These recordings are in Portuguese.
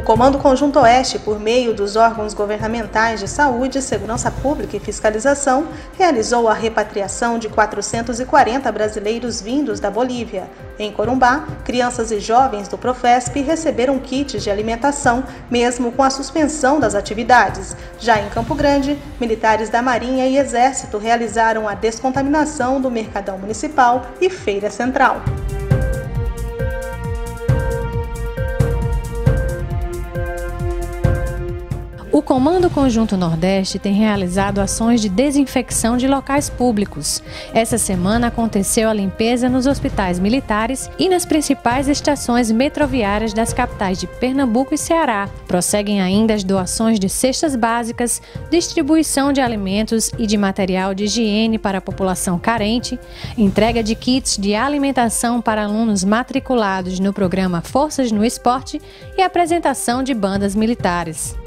Comando Conjunto Oeste, por meio dos órgãos governamentais de saúde, segurança pública e fiscalização, realizou a repatriação de 440 brasileiros vindos da Bolívia. Em Corumbá, crianças e jovens do Profesp receberam kits de alimentação, mesmo com a suspensão das atividades. Já em Campo Grande, militares da Marinha e Exército realizaram a descontaminação do Mercadão Municipal e Feira Central. O Comando Conjunto Nordeste tem realizado ações de desinfecção de locais públicos. Essa semana aconteceu a limpeza nos hospitais militares e nas principais estações metroviárias das capitais de Pernambuco e Ceará. Prosseguem ainda as doações de cestas básicas, distribuição de alimentos e de material de higiene para a população carente, entrega de kits de alimentação para alunos matriculados no programa Forças no Esporte e apresentação de bandas militares.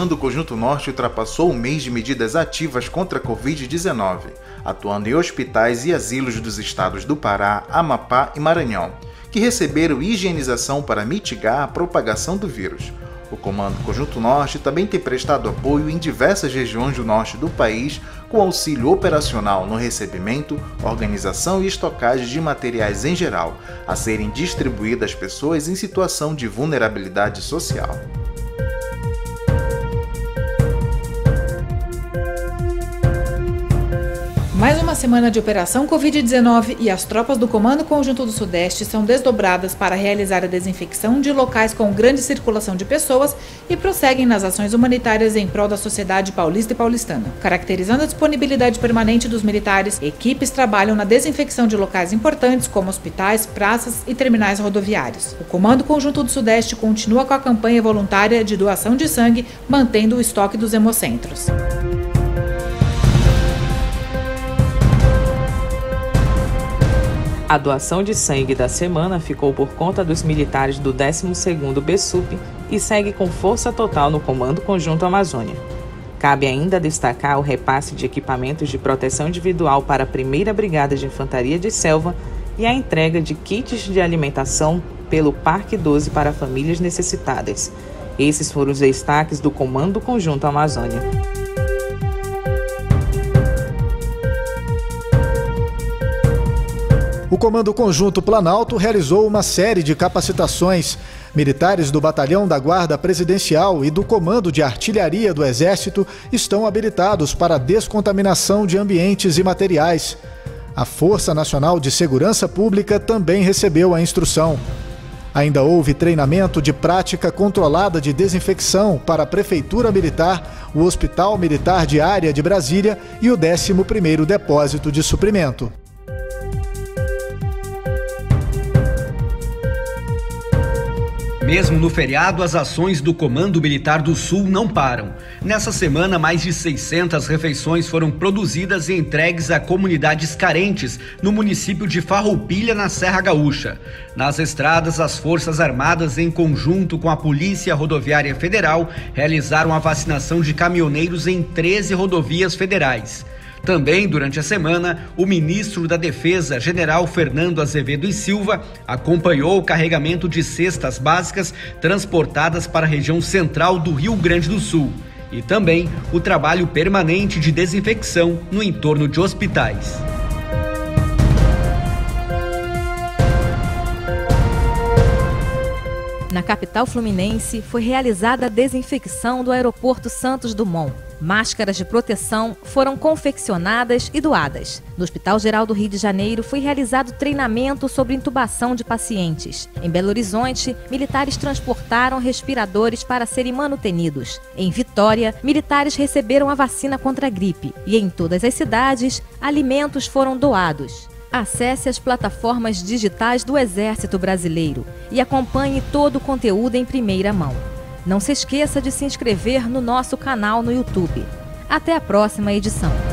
Comando Conjunto Norte ultrapassou o mês de medidas ativas contra a Covid-19, atuando em hospitais e asilos dos estados do Pará, Amapá e Maranhão, que receberam higienização para mitigar a propagação do vírus. O Comando Conjunto Norte também tem prestado apoio em diversas regiões do norte do país com auxílio operacional no recebimento, organização e estocagem de materiais em geral, a serem distribuídos às pessoas em situação de vulnerabilidade social. Mais uma semana de operação Covid-19 e as tropas do Comando Conjunto do Sudeste são desdobradas para realizar a desinfecção de locais com grande circulação de pessoas e prosseguem nas ações humanitárias em prol da sociedade paulista e paulistana. Caracterizando a disponibilidade permanente dos militares, equipes trabalham na desinfecção de locais importantes como hospitais, praças e terminais rodoviários. O Comando Conjunto do Sudeste continua com a campanha voluntária de doação de sangue, mantendo o estoque dos hemocentros. A doação de sangue da semana ficou por conta dos militares do 12º BSUP e segue com força total no Comando Conjunto Amazônia. Cabe ainda destacar o repasse de equipamentos de proteção individual para a 1 Brigada de Infantaria de Selva e a entrega de kits de alimentação pelo Parque 12 para famílias necessitadas. Esses foram os destaques do Comando Conjunto Amazônia. O Comando Conjunto Planalto realizou uma série de capacitações. Militares do Batalhão da Guarda Presidencial e do Comando de Artilharia do Exército estão habilitados para descontaminação de ambientes e materiais. A Força Nacional de Segurança Pública também recebeu a instrução. Ainda houve treinamento de prática controlada de desinfecção para a Prefeitura Militar, o Hospital Militar de Área de Brasília e o 11º Depósito de Suprimento. Mesmo no feriado, as ações do Comando Militar do Sul não param. Nessa semana, mais de 600 refeições foram produzidas e entregues a comunidades carentes no município de Farroupilha, na Serra Gaúcha. Nas estradas, as Forças Armadas, em conjunto com a Polícia Rodoviária Federal, realizaram a vacinação de caminhoneiros em 13 rodovias federais. Também, durante a semana, o ministro da Defesa, general Fernando Azevedo e Silva, acompanhou o carregamento de cestas básicas transportadas para a região central do Rio Grande do Sul e também o trabalho permanente de desinfecção no entorno de hospitais. Na capital fluminense, foi realizada a desinfecção do aeroporto Santos Dumont. Máscaras de proteção foram confeccionadas e doadas. No Hospital Geral do Rio de Janeiro foi realizado treinamento sobre intubação de pacientes. Em Belo Horizonte, militares transportaram respiradores para serem manutenidos. Em Vitória, militares receberam a vacina contra a gripe. E em todas as cidades, alimentos foram doados. Acesse as plataformas digitais do Exército Brasileiro e acompanhe todo o conteúdo em primeira mão. Não se esqueça de se inscrever no nosso canal no YouTube. Até a próxima edição.